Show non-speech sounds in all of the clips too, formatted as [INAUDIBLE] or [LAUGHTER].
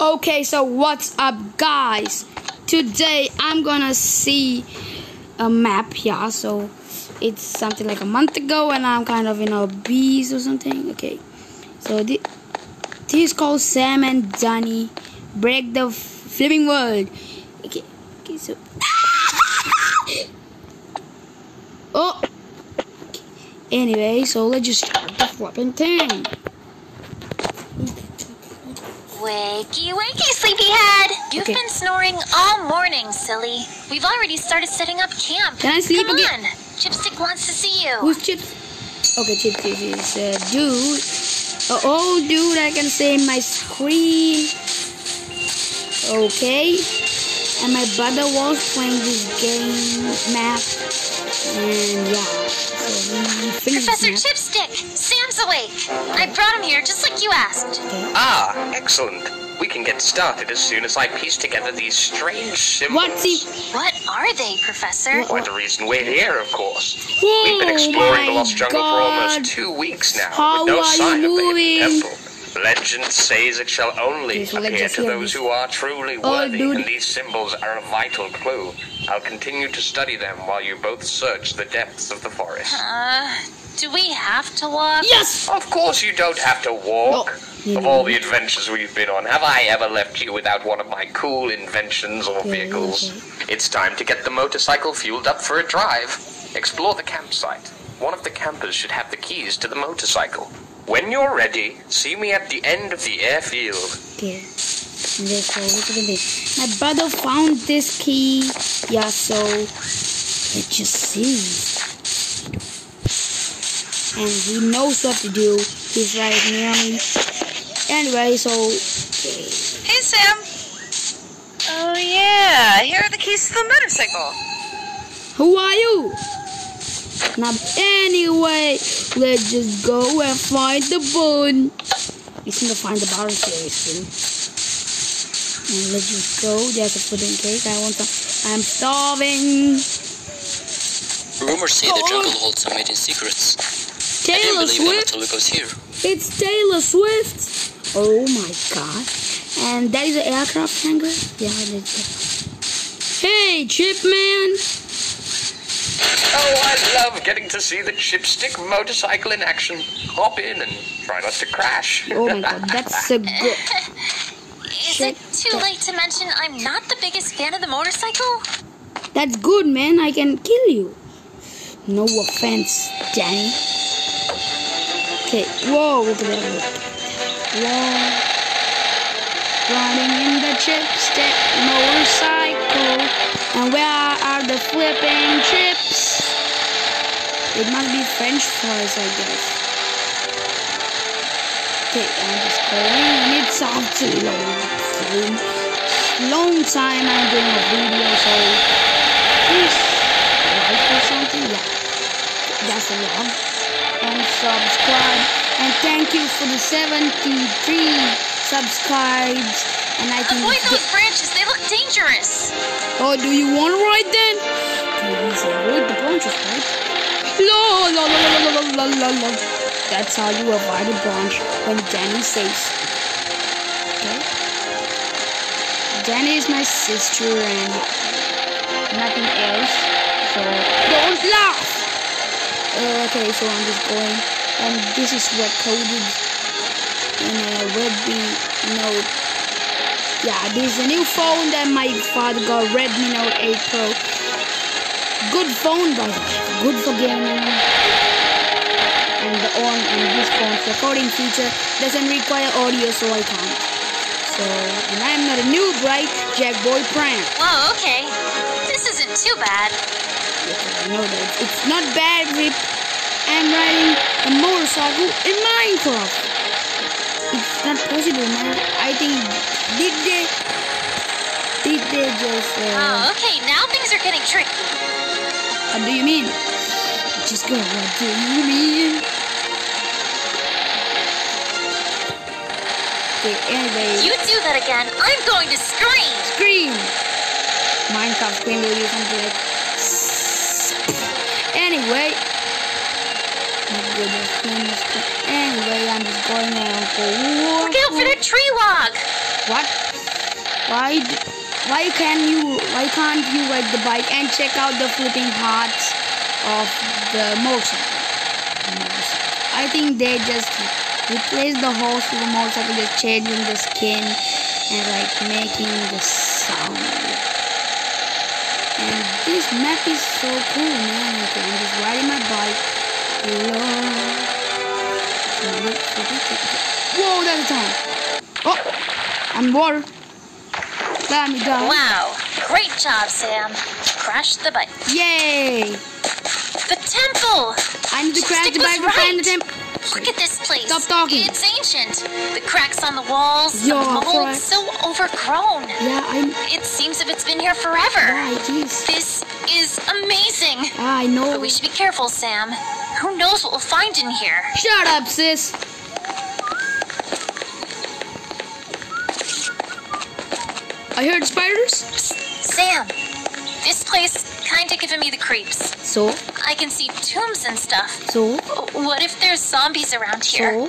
Okay, so what's up, guys? Today I'm gonna see a map here. So it's something like a month ago, and I'm kind of in a bees or something. Okay, so this, this is called Sam and Danni break the flipping world. Okay, okay, so [LAUGHS] oh. Anyway, so let's just start the flipping thing. Wakey, wakey, sleepyhead! You've Okay. been snoring all morning, silly. We've already started setting up camp. Can I sleep Come again? on, Chipstick wants to see you. Who's Chips? Okay, Chips is a dude. A old dude I can in my screen. Okay. And my brother was playing this game map. And yeah. So Professor map. Chipstick, Sam's awake. I brought him here just like you asked. Ah, excellent. We can get started as soon as I piece together these strange symbols. What's he? What are they, Professor? What- Why, the reason we're here, of course. Whoa, We've been exploring the Lost Jungle God. for almost two weeks now, How with no are you sign of the moving? hidden temple. Legend says it shall only Okay, appear to those who are truly Oh, worthy, dude. and these symbols are a vital clue. I'll continue to study them while you both search the depths of the forest. Uh, do we have to walk? Yes! Of course you don't have to walk. No. Of all the adventures we've been on, have I ever left you without one of my cool inventions or vehicles? okay. It's time to get the motorcycle fueled up for a drive. Explore the campsite. One of the campers should have the keys to the motorcycle. When you're ready, see me at the end of the airfield. Okay. Let's so look at this. My brother found this key. Yeah, so let's just see. And he knows what to do. He's right near me. Anyway, so okay. Hey, Sam. Oh, yeah. Here are the keys to the motorcycle. Who are you? Now, anyway, let's just go and find the bun. We seem to find the bottom seriously. And let's just go. There's a pudding cake. I want some. I'm starving. Rumors say the jungle holds some hidden secrets. Taylor Swift. until we got here. It's Taylor Swift. Oh my god. And that is an aircraft hangar? Yeah, Hey, Chip Man. Oh, I love getting to see the chipstick motorcycle in action. Hop in and try not to crash. [LAUGHS] Oh my god, that's a [LAUGHS] good. Is it too late to mention I'm not the biggest fan of the motorcycle? That's good, man. I can kill you. No offense, Danni. Okay, whoa, look at that. Whoa. Riding in the chipstick motorcycle. And where are the flipping chips? It must be French fries, I guess. Okay, I'm just going. It's after long, long time I'm doing a video, so please like or something. Yeah, that's a love. And subscribe. And thank you for the 73 subscribes. And I think Avoid those branches, they look dangerous. Oh, do you want to ride then? Please avoid the branches, right? That's how you avoid a branch when Danni saves. Okay? Danni is my sister and nothing else. So don't laugh! Uh, okay, so I'm just going. And this is what coded in a web be note. Yeah, this is a new phone that my father got Redmi Note 8 Pro. Good phone by the way. Good for gaming. And the on and this phone's recording feature doesn't require audio, so I can't. So, and I'm not a noob, right? Jack Boy Prank. Whoa, okay. This isn't too bad. Yes, I know that. It's not bad, Rip. I'm riding a motorcycle in Minecraft. It's not possible, man. I think did they did they just uh, Oh, okay, now things are getting tricky. What do you mean? Just go, what do you mean? Okay, anyway, You do that again, I'm going to scream. scream. Minecraft scream will do something like Anyway. Anyway, I'm just going on for a walk. Look out for that tree log. What? Why? Why can you? Why can't you ride the bike and check out the flipping parts of the motorcycle? I think they just replaced the horse with the motorcycle, just changing the skin and like making the sound. And this map is so cool, man. Okay, I'm just riding my bike. Whoa, that's a time. Oh, I'm water. Let me go. Wow. Great job, Sam. Crash the bike. Yay! The temple! I need to crash Stick the bike was to find right. the temple. Look at this place. Stop talking. It's ancient. The cracks on the walls, Yeah, the mold, so overgrown. Yeah, I'm. It seems if it's been here forever. Yeah, it is. This is amazing. I know. But we should be careful, Sam. Who knows what we'll find in here? Shut up, sis. I heard spiders. Sam, this place kinda giving me the creeps. So, I can see tombs and stuff. so, What if there's zombies around here? so.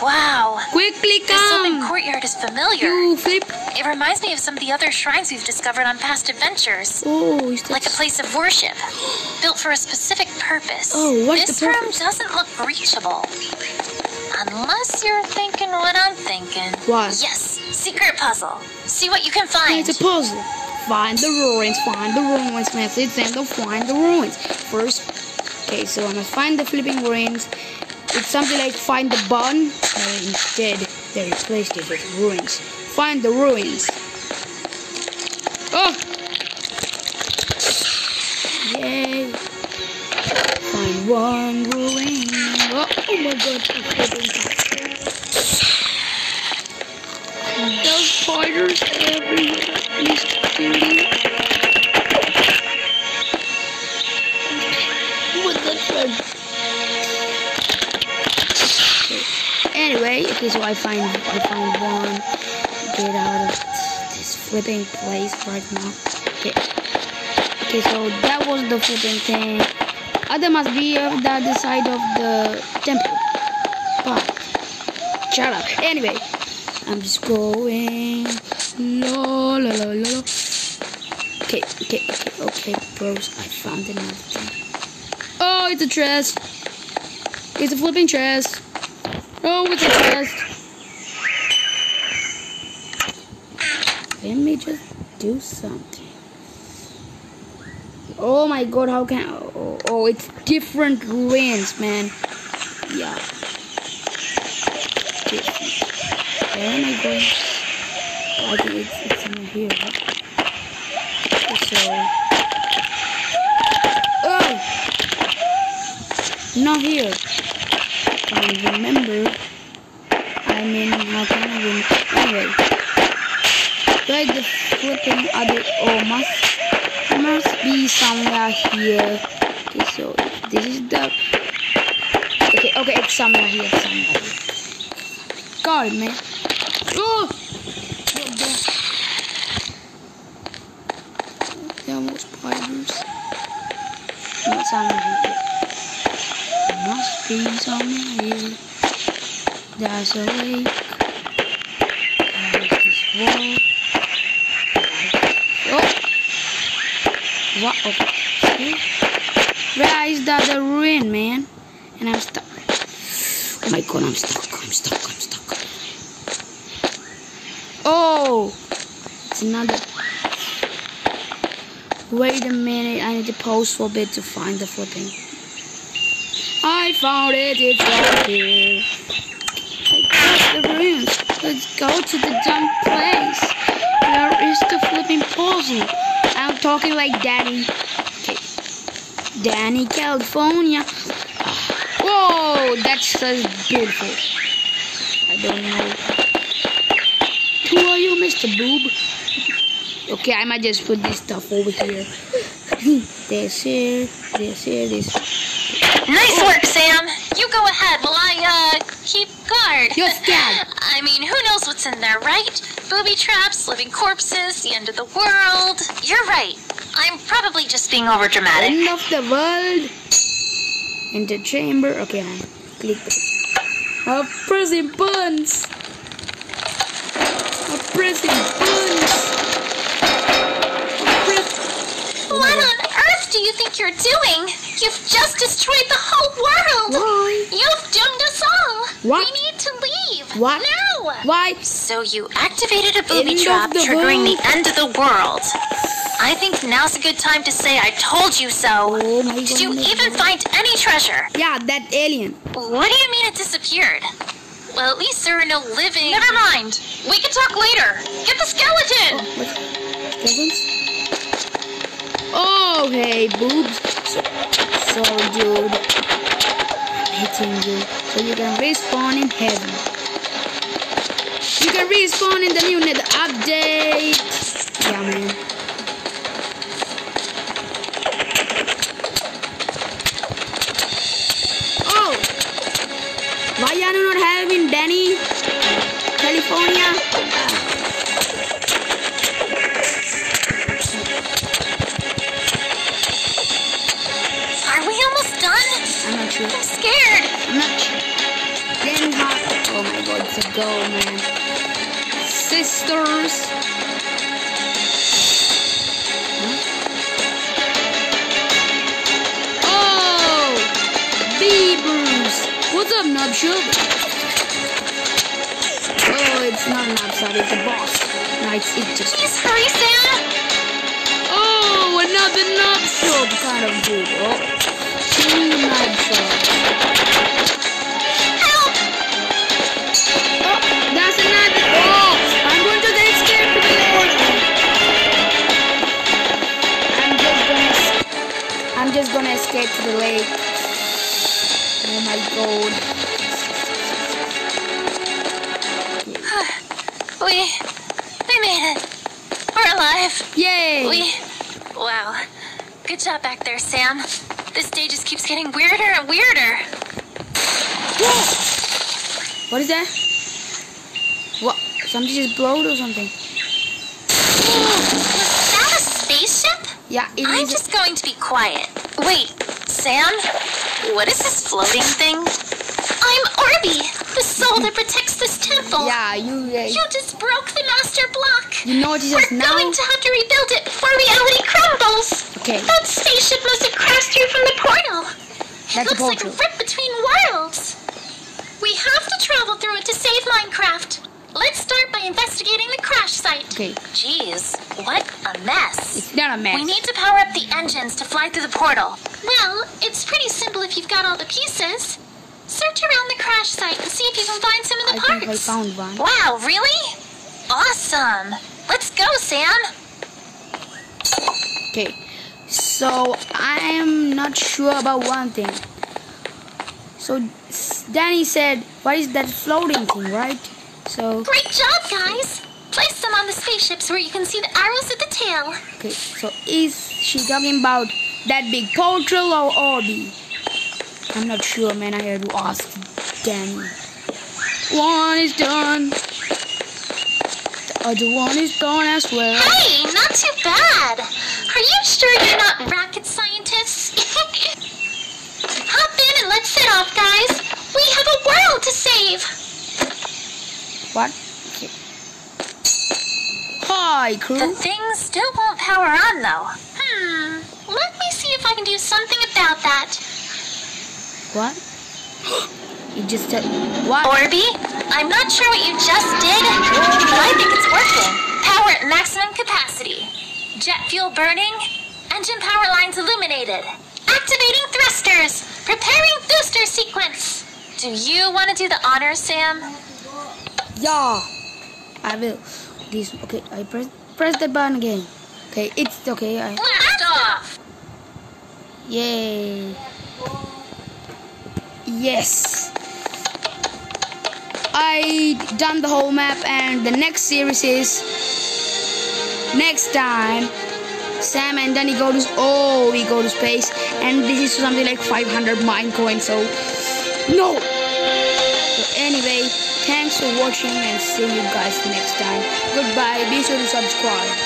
Wow. Quickly come. This open courtyard is familiar. You flip. It reminds me of some of the other shrines we've discovered on past adventures. Oh, Like a place of worship, built for a specific purpose. Oh, what's this the room doesn't look reachable. Unless you're thinking what I'm thinking. What? Yes, secret puzzle. See what you can find. It's a puzzle. Find the ruins, find the ruins, message send to find the ruins. First, okay, so I must find the flipping ruins. It's something like find the button, but instead they replaced it with ruins. Find the ruins. Oh! Yay! Find one ruin. Flipping place right now. Okay. Okay, so that was the flipping thing. Other must be on the other side of the temple. But shut up. Anyway, I'm just going. La la la la. Okay, okay, okay, okay, bros. I found another thing. Oh, it's a chest. It's a flipping chest. Oh, it's a chest. Let me just do something. Oh my god, how can. Oh, oh it's different ruins, man. Yeah. Where am I going? Oh, I think it's, it's in here. So. Oh! Not here. I remember. I mean, how can I remember? Anyway. Like the flipping other. Oh, must. Must be somewhere here. Okay, so this is the. Okay, okay, it's somewhere here. Somewhere here. It, man. Oh! What the? There are more spiders. Not somewhere here. Must be somewhere here. There's a lake. There's this wall. Oh! What? Okay. Where is the other ruin, man? And I'm stuck. Oh my god, I'm stuck. I'm stuck. I'm stuck. Oh! It's another. Wait a minute. I need to pause for a bit to find the flipping. I found it. It's right here. I got the ruins. Let's go to the dumb place. Where is the flipping puzzle? Talking like Danny. Okay. Danny, California. Whoa, that's so beautiful. I don't know. Who are you, Mr. Boob? Okay, I might just put this stuff over here. this here, this here, this. Nice work, Sam. You go ahead while I, uh, keep guard. You're scared. [LAUGHS] I mean, who knows what's in there, right? Booby traps, living corpses, the end of the world. You're right. I'm probably just being overdramatic. End of the world. Enter chamber. Okay, I click. Uh, pressing buttons. pressing buttons. Press. Oh What on earth do you think you're doing? You've just destroyed the whole world. Why? You've doomed us all. What? We need to leave. What? Now. Why? So you activated a booby End trap, the triggering world. the end of the world. I think now's a good time to say I told you so. Oh my Did you goodness. even find any treasure? Yeah, that alien. What do you mean it disappeared? Well, at least there are no living. Never mind. We can talk later. Get the skeleton. Oh. Oh, hey, boobs. So, so, dude. I'm hitting you. So you can respawn in heaven. Can respawn in the new nether update. Yeah, man. Oh! Why are you not having Danny? California? Are we almost done? I'm not sure. I'm scared. I'm not sure. A go, man. Sisters. Oh! Beavers! What's up, Nubshub? Oh, it's not an it's a boss. No, it's, it's just. Please hurry, Sam. We're. Yay! We, wow. Good job back there, Sam. This day just keeps getting weirder and weirder. [GASPS] What is that? What? Something just blowed or something? Was that a spaceship? Yeah, it I'm just going to be quiet. Wait, Sam? What is this floating thing? I'm Orby, the soul that protects this temple. Yeah, you. Uh, You just broke the master block. you notice We're us now? going to have to rebuild it before reality crumbles. Okay. That spaceship must have crashed through from the portal. It That's looks like a rip between worlds. We have to travel through it to save Minecraft. Let's start by investigating the crash site. Okay. Jeez, what a mess. It's not a mess. We need to power up the engines to fly through the portal. Well, it's pretty simple if you've got all the pieces. Search around the crash site and see if you can find some of the I parts. think I found one. Wow, really? Awesome. Let's go, Sam. Okay, so I am not sure about one thing. So Danni said, "What is that floating thing?" Right? So Great job, guys. Place them on the spaceships where you can see the arrows at the tail. okay, so is she talking about that big portal or Orby? I'm not sure, man. I have to ask Danny. One is done. The other one is done as well. Hey, not too bad. Are you sure you're not rocket scientists? [LAUGHS] Hop in and let's set off, guys. We have a world to save. What? Okay. Hi, crew. The thing still won't power on, though. Hmm. Let me see if I can do something about that. What? Just? Orby, I'm not sure what you just did, but I think it's working. Power at maximum capacity. Jet fuel burning. Engine power lines illuminated. Activating thrusters. Preparing booster sequence. Do you want to do the honors, Sam? Yeah, I will. This okay. I press press the button again. Okay, it's okay. I, Blast off! yay. Yes. I done the whole map, and the next series is next time. Sam and Danni go to oh we go to space, and this is something like 500 Minecoins. So no. So anyway, thanks for watching and see you guys next time. Goodbye. Be sure to subscribe.